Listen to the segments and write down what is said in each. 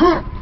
は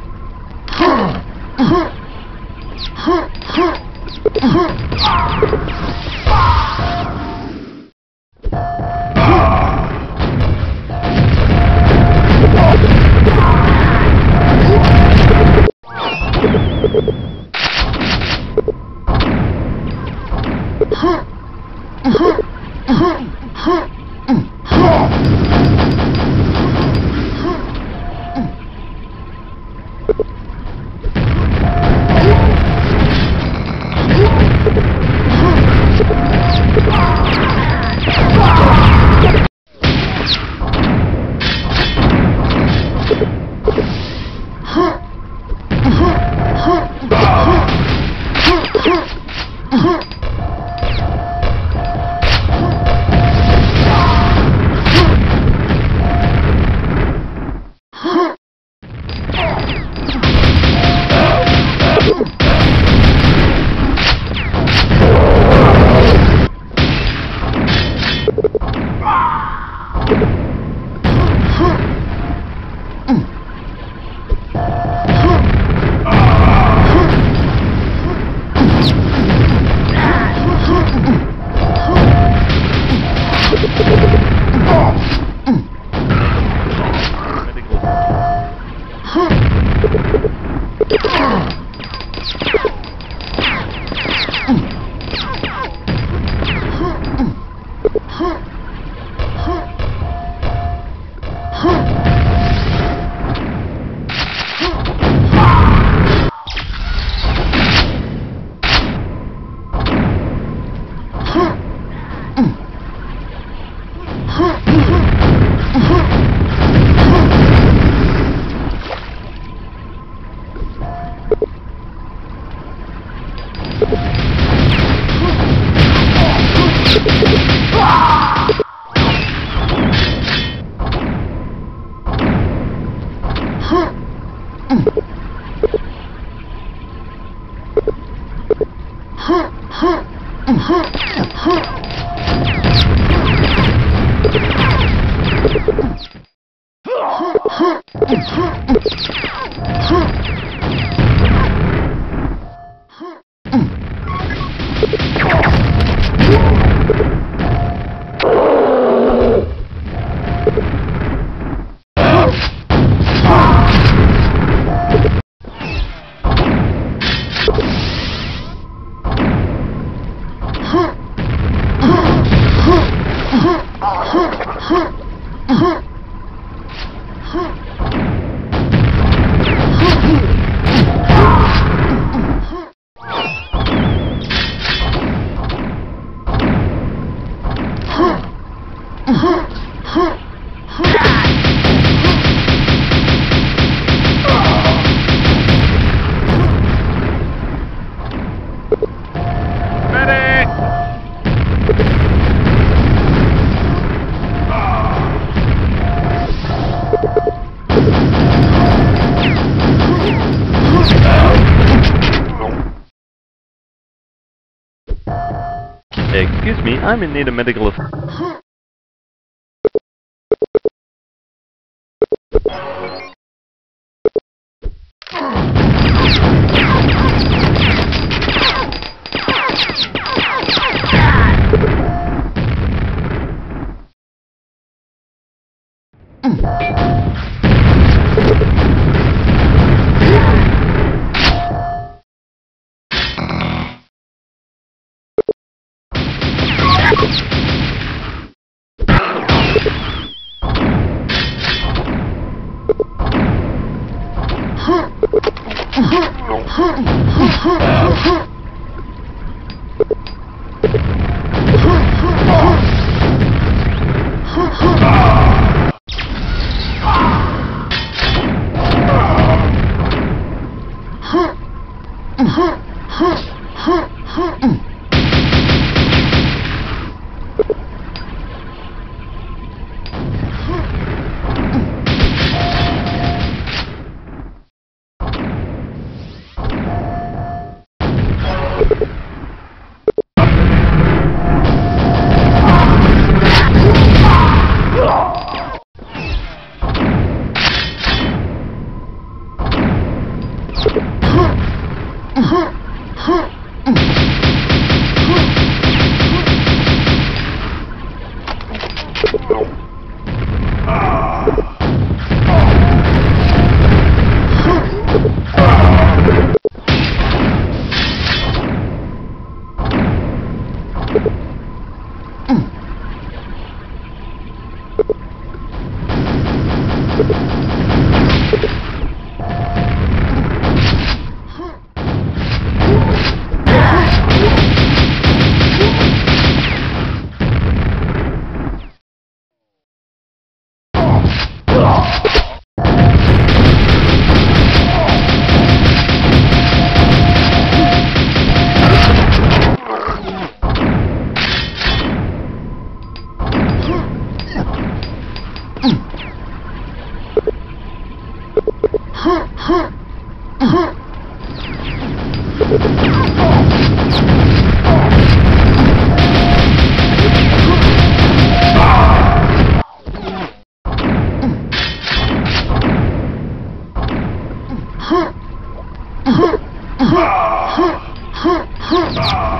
Huh. Huh? h I'm in need of medical assistance. 啊！啊！啊！啊！啊！啊！Stop!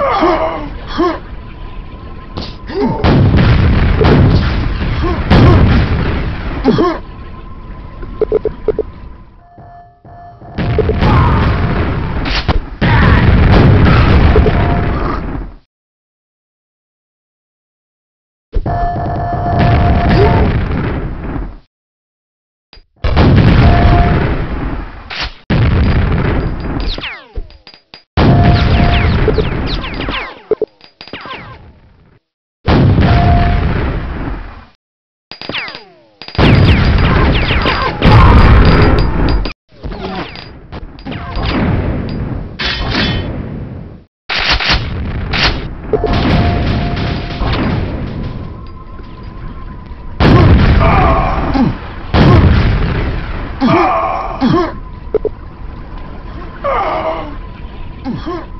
Oh. 哼。